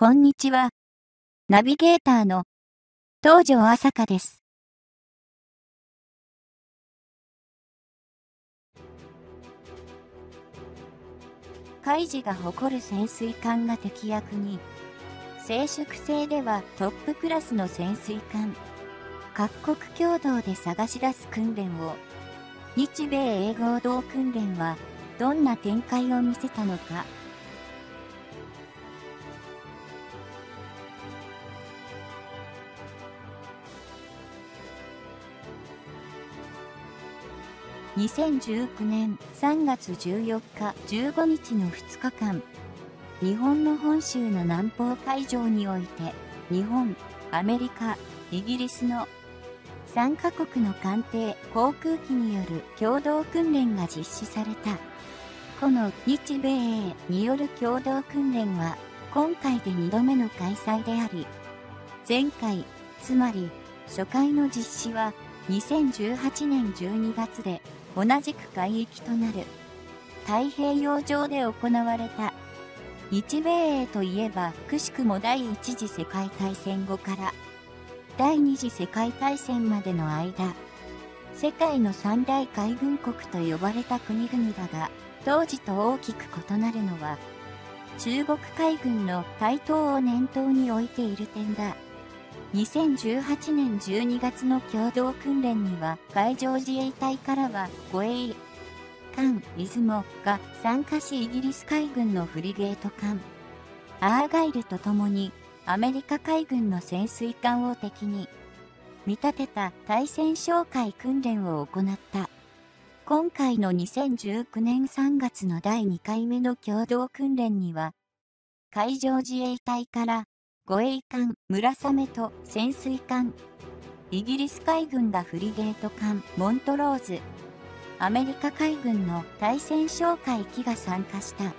こんにちは。ナビゲーターの東條朝香です。海事が誇る潜水艦が敵役に、静粛性ではトップクラスの潜水艦、各国共同で探し出す訓練を、日米英合同訓練はどんな展開を見せたのか。2019年3月14日15日の2日間日本の本州の南方海上において日本アメリカイギリスの3カ国の艦艇航空機による共同訓練が実施された。この日米英による共同訓練は今回で2度目の開催であり前回つまり初回の実施は2018年12月で同じく海域となる太平洋上で行われた日米英といえばくしくも第一次世界大戦後から第二次世界大戦までの間世界の三大海軍国と呼ばれた国々だが当時と大きく異なるのは中国海軍の台頭を念頭に置いている点だ。2018年12月の共同訓練には海上自衛隊からは護衛艦出雲が参加しイギリス海軍のフリゲート艦アーガイルと共にアメリカ海軍の潜水艦を敵に見立てた対戦哨戒訓練を行った今回の2019年3月の第2回目の共同訓練には海上自衛隊から護衛艦村雨と潜水艦イギリス海軍がフリゲート艦モントローズアメリカ海軍の対戦哨戒機が参加した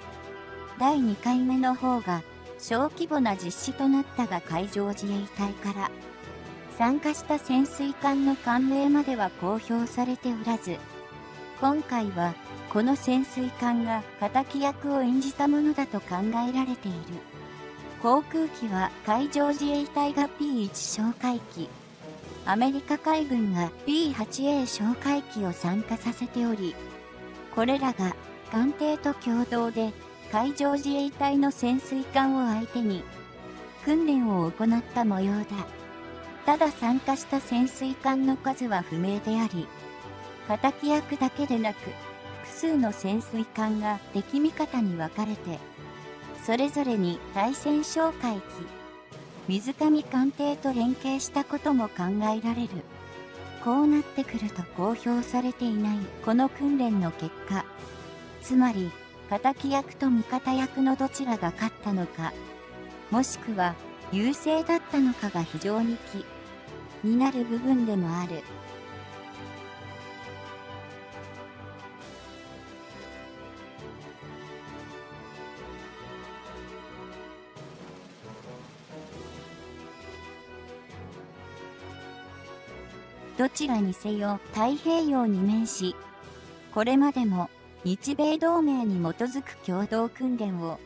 第2回目の方が小規模な実施となったが海上自衛隊から参加した潜水艦の艦名までは公表されておらず今回はこの潜水艦が敵役を演じたものだと考えられている。航空機は海上自衛隊が P1 哨戒機、アメリカ海軍が P8A 哨戒機を参加させており、これらが艦艇と共同で海上自衛隊の潜水艦を相手に訓練を行った模様だ。ただ参加した潜水艦の数は不明であり、敵役だけでなく、複数の潜水艦が敵味方に分かれてそれぞれに対戦哨戒機、水上艦艇と連携したことも考えられる。こうなってくると公表されていないこの訓練の結果、つまり、敵役と味方役のどちらが勝ったのか、もしくは優勢だったのかが非常に気になる部分でもある。どちらにせよ太平洋に面し、これまでも日米同盟に基づく共同訓練を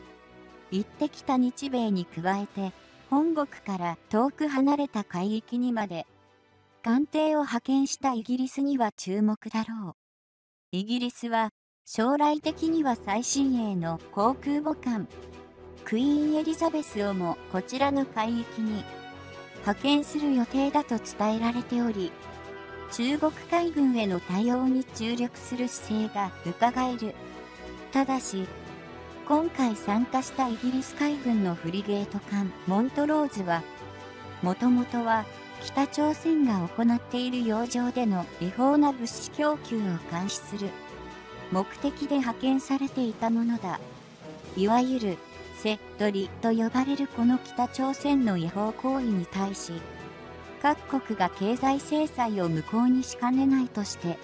行ってきた日米に加えて本国から遠く離れた海域にまで艦艇を派遣したイギリスには注目だろう。イギリスは将来的には最新鋭の航空母艦クイーンエリザベスをもこちらの海域に派遣する予定だと伝えられており、中国海軍への対応に注力する姿勢が伺える。ただし、今回参加したイギリス海軍のフリゲート艦モントローズは、もともとは北朝鮮が行っている洋上での違法な物資供給を監視する目的で派遣されていたものだ。いわゆる、セドリと呼ばれるこの北朝鮮の違法行為に対し、各国が経済制裁を無効にしかねないとして、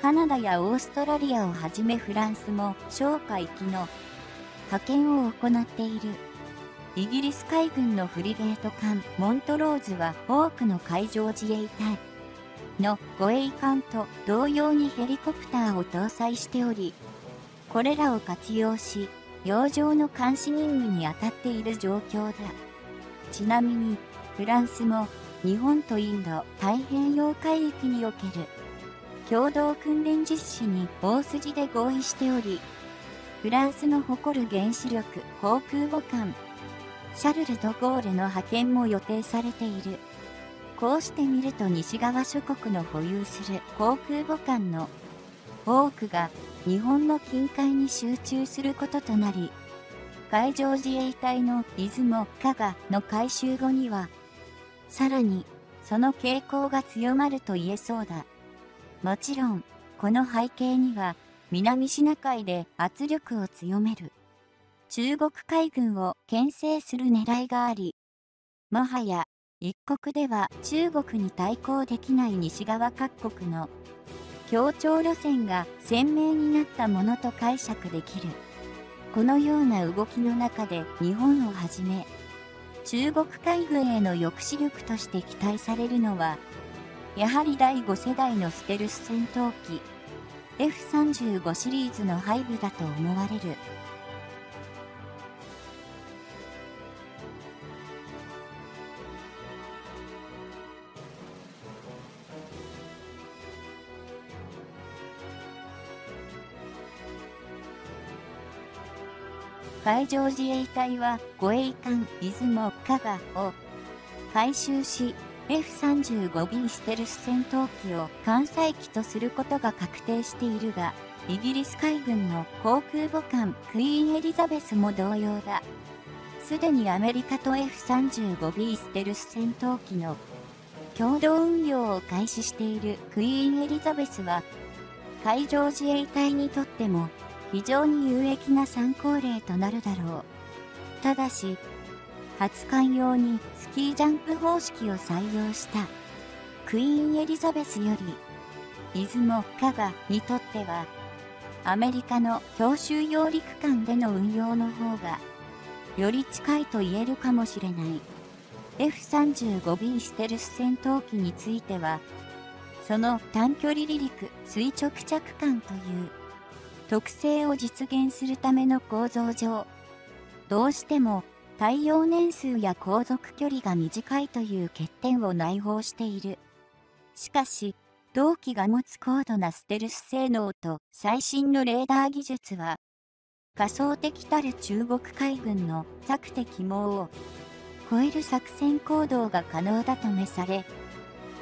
カナダやオーストラリアをはじめフランスも哨戒機の派遣を行っている。イギリス海軍のフリゲート艦モントローズは多くの海上自衛隊の護衛艦と同様にヘリコプターを搭載しており、これらを活用し、洋上の監視任務に当たっている状況だ。ちなみに、フランスも日本とインド太平洋海域における共同訓練実施に大筋で合意しており、フランスの誇る原子力航空母艦シャルル・ド・ゴールの派遣も予定されている。こうしてみると西側諸国の保有する航空母艦の多くが日本の近海に集中することとなり、海上自衛隊の出雲、加賀の改修後には、さらにその傾向が強まると言えそうだ。もちろん、この背景には、南シナ海で圧力を強める。中国海軍を牽制する狙いがあり、もはや一国では中国に対抗できない西側各国の協調路線が鮮明になったものと解釈できる。このような動きの中で日本をはじめ、中国海軍への抑止力として期待されるのは、やはり第5世代のステルス戦闘機 F35 シリーズの配備だと思われる。海上自衛隊は護衛艦出雲加賀を回収し F35B ステルス戦闘機を艦載機とすることが確定しているが、イギリス海軍の航空母艦クイーンエリザベスも同様だ。すでにアメリカと F35B ステルス戦闘機の共同運用を開始しているクイーンエリザベスは、海上自衛隊にとっても非常に有益な参考例となるだろう。ただし、初艦用にスキージャンプ方式を採用したクイーンエリザベスより出雲加賀にとってはアメリカの強襲揚陸艦での運用の方がより近いと言えるかもしれない F35B ステルス戦闘機についてはその短距離離陸垂直着艦という特性を実現するための構造上どうしても耐用年数や航続距離が短いという欠点を内包している。しかし、同機が持つ高度なステルス性能と最新のレーダー技術は、仮想的たる中国海軍の策敵網を超える作戦行動が可能だと召され、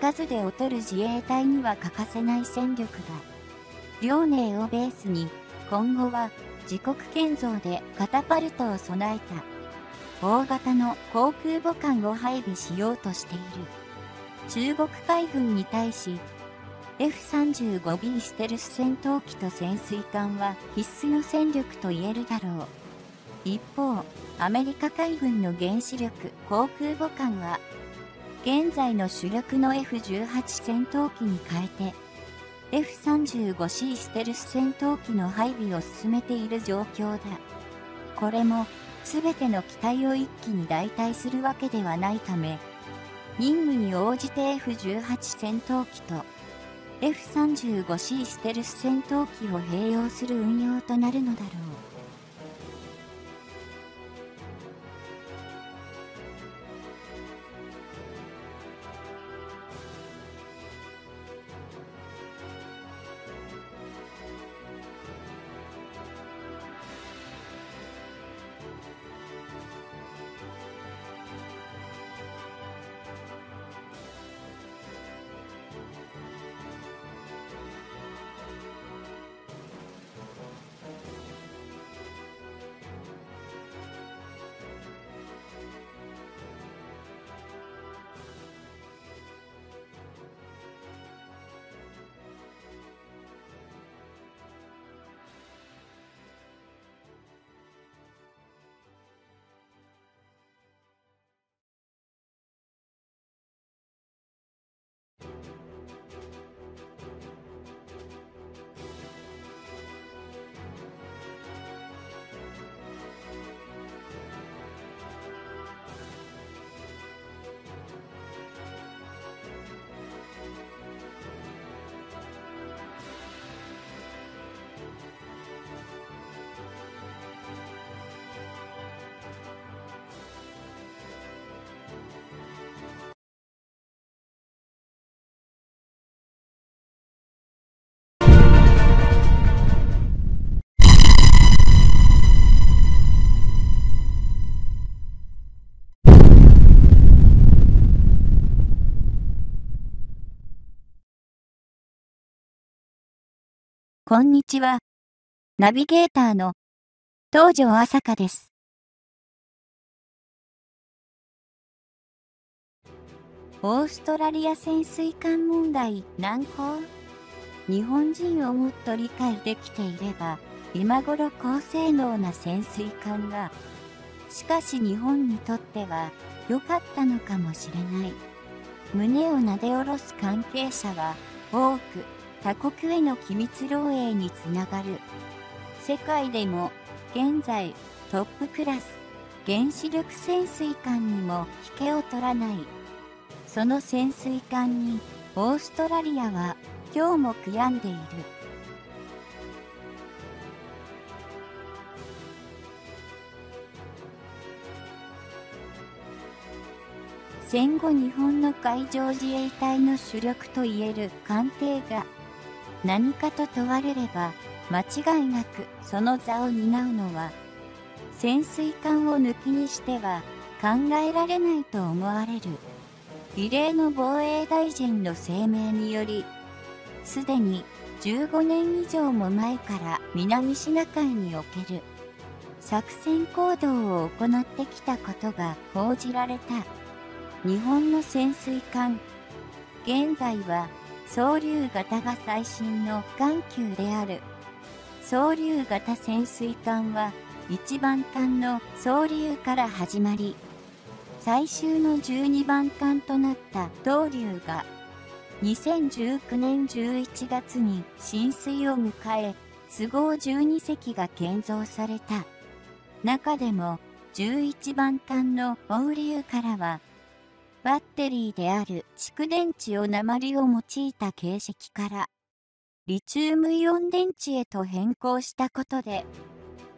数で劣る自衛隊には欠かせない戦力だ。遼寧をベースに、今後は自国建造でカタパルトを備えた大型の航空母艦を配備しようとしている。中国海軍に対し、F35B ステルス戦闘機と潜水艦は必須の戦力と言えるだろう。一方、アメリカ海軍の原子力航空母艦は、現在の主力の F18 戦闘機に変えて、F35C ステルス戦闘機の配備を進めている状況だ。これも全ての機体を一気に代替するわけではないため、任務に応じて F18 戦闘機と F35C ステルス戦闘機を併用する運用となるのだろう。こんにちは。ナビゲーターの東條朝香です。オーストラリア潜水艦問題難航？日本人をもっと理解できていれば、今頃高性能な潜水艦が、しかし日本にとっては良かったのかもしれない。胸をなで下ろす関係者は多く他国への機密漏洩につながる。世界でも現在トップクラス原子力潜水艦にも引けを取らない。その潜水艦にオーストラリアは今日も悔やんでいる。戦後日本の海上自衛隊の主力といえる艦艇が何かと問われれば間違いなくその座を担うのは潜水艦を抜きにしては考えられないと思われる異例の防衛大臣の声明によりすでに15年以上も前から南シナ海における作戦行動を行ってきたことが報じられた日本の潜水艦。現在は総流型が最新の艦級である。総流型潜水艦は1番艦の総流から始まり最終の12番艦となった東流が2019年11月に浸水を迎え都合12隻が建造された。中でも11番艦の欧流からはバッテリーである蓄電池を鉛を用いた形式からリチウムイオン電池へと変更したことで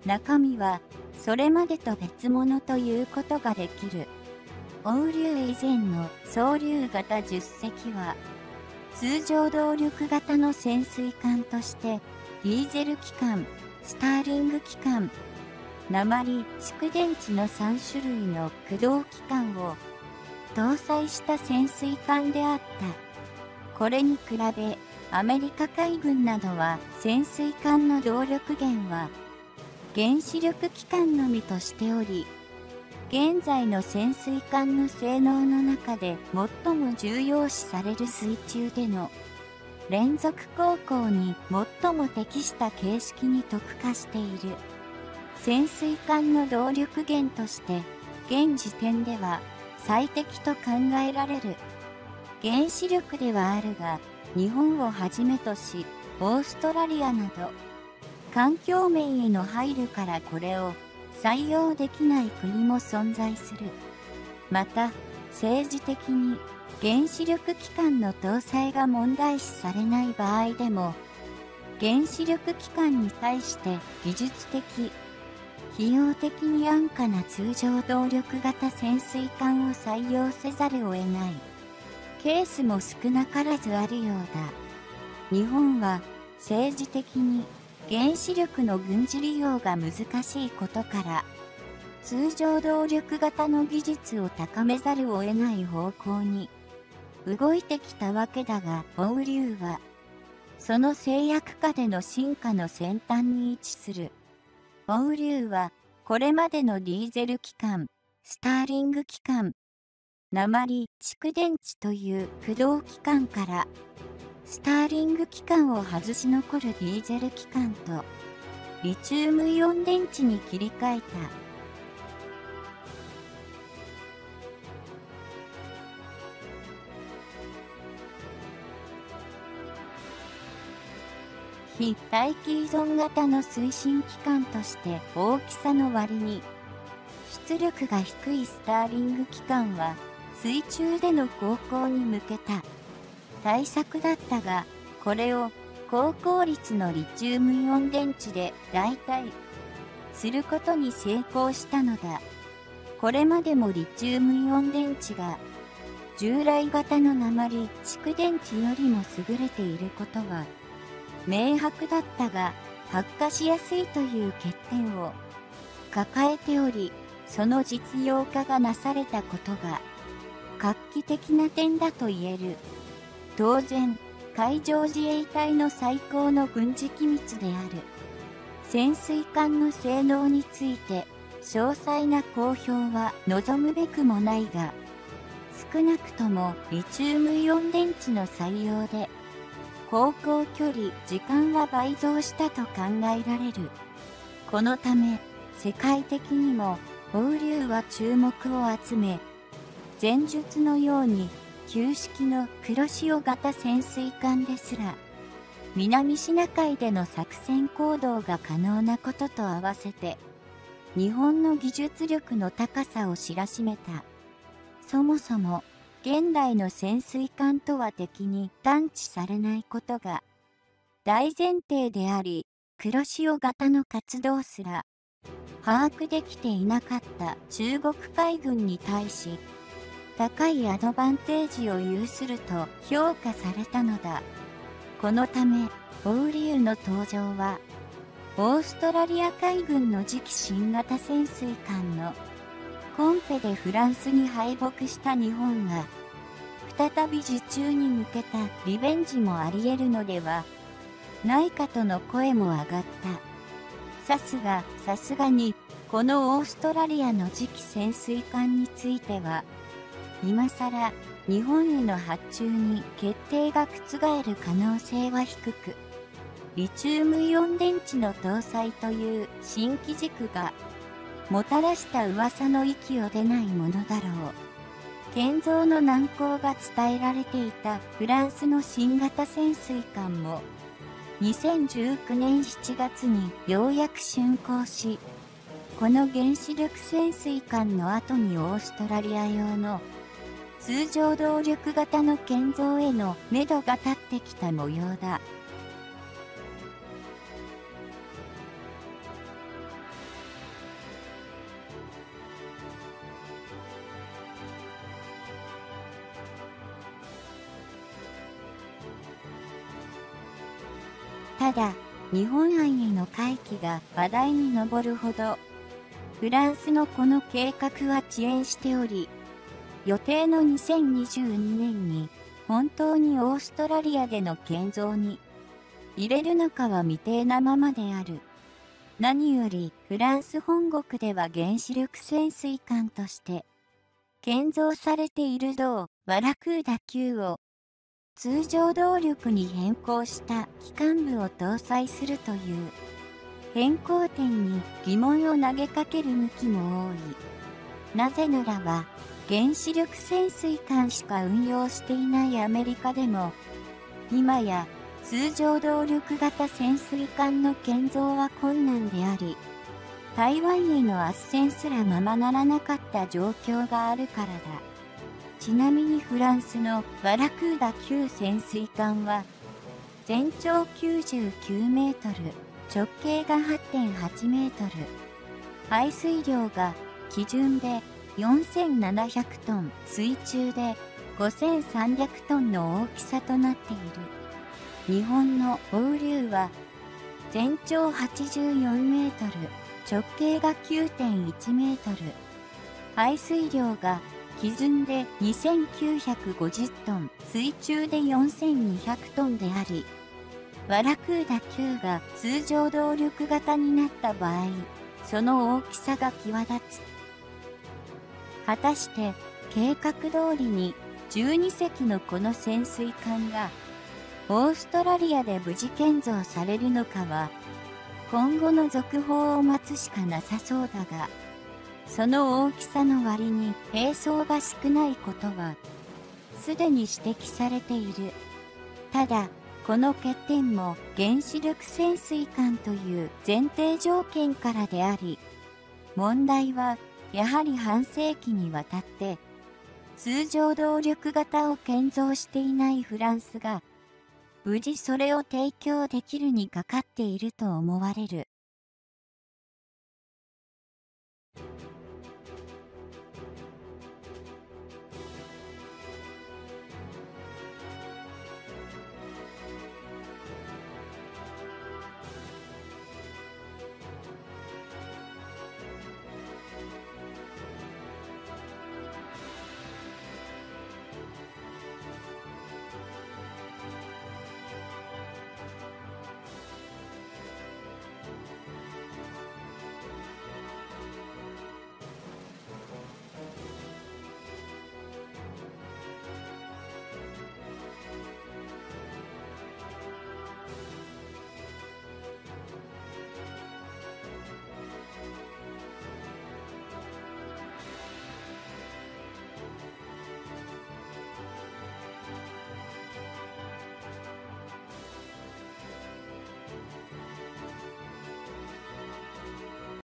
中身はそれまでと別物ということができる。欧流以前の総流型10隻は通常動力型の潜水艦としてディーゼル機関スターリング機関鉛蓄電池の3種類の駆動機関を搭載した潜水艦であった。これに比べ、アメリカ海軍などは潜水艦の動力源は原子力機関のみとしており、現在の潜水艦の性能の中で最も重要視される水中での連続航行に最も適した形式に特化している。潜水艦の動力源として現時点では最適と考えられる。原子力ではあるが日本をはじめとしオーストラリアなど環境面への配慮からこれを採用できない国も存在する。また政治的に原子力機関の搭載が問題視されない場合でも原子力機関に対して技術的費用的に安価な通常動力型潜水艦を採用せざるを得ない。ケースも少なからずあるようだ。日本は政治的に原子力の軍事利用が難しいことから通常動力型の技術を高めざるを得ない方向に動いてきたわけだが欧流はその制約下での進化の先端に位置する。モウリュウはこれまでのディーゼル機関、スターリング機関、鉛蓄電池という駆動機関からスターリング機関を外し残るディーゼル機関とリチウムイオン電池に切り替えた。非待機依存型の推進機関として大きさの割に出力が低いスターリング機関は水中での航行に向けた。対策だったがこれを高効率のリチウムイオン電池で代替。することに成功したのだ。これまでもリチウムイオン電池が従来型の鉛蓄電池よりも優れていることは明白だったが発火しやすいという欠点を抱えておりその実用化がなされたことが画期的な点だと言える当然海上自衛隊の最高の軍事機密である。潜水艦の性能について詳細な公表は望むべくもないが、少なくともリチウムイオン電池の採用で、航行距離、時間は倍増したと考えられる。このため、世界的にも、放流は注目を集め、前述のように、旧式の黒潮型潜水艦ですら、南シナ海での作戦行動が可能なことと合わせて、日本の技術力の高さを知らしめた。そもそも、現代の潜水艦とは敵に探知されないことが大前提であり、黒潮型の活動すら把握できていなかった中国海軍に対し、高いアドバンテージを有すると評価されたのだ。このため、オウリュウの登場は、オーストラリア海軍の次期新型潜水艦のコンペでフランスに敗北した日本が、再び受注に向けたリベンジもあり得るのではないかとの声も上がった。さすが、さすがに、このオーストラリアの次期潜水艦については、今更日本への発注に決定が覆る可能性は低く、リチウムイオン電池の搭載という新機軸がもたらした噂の域を出ないものだろう。建造の難航が伝えられていたフランスの新型潜水艦も2019年7月にようやく竣工し、この原子力潜水艦の後にオーストラリア用の通常動力型の建造への目処が立ってきた模様だ。ただ、日本案への回帰が話題に上るほど、フランスのこの計画は遅延しており、予定の2022年に本当にオーストラリアでの建造に入れるのかは未定なままである。何よりフランス本国では原子力潜水艦として建造されている銅ワラクーダ級を通常動力に変更した機関部を搭載するという変更点に疑問を投げかける向きも多い。なぜならば原子力潜水艦しか運用していないアメリカでも今や通常動力型潜水艦の建造は困難であり台湾への斡旋すらままならなかった状況があるからだ。ちなみにフランスのバラクーダ級潜水艦は全長99メートル、直径が8.8メートル、排水量が基準で4700トン、水中で5300トンの大きさとなっている。日本の放流は全長84メートル、直径が9.1メートル、排水量が基準で2950トン、水中で4200トンであり、ワラクーダ9が通常動力型になった場合、その大きさが際立つ。果たして計画通りに12隻のこの潜水艦がオーストラリアで無事建造されるのかは今後の続報を待つしかなさそうだが、その大きさの割に並走が少ないことは、すでに指摘されている。ただ、この欠点も原子力潜水艦という前提条件からであり、問題はやはり半世紀にわたって通常動力型を建造していないフランスが無事それを提供できるにかかっていると思われる。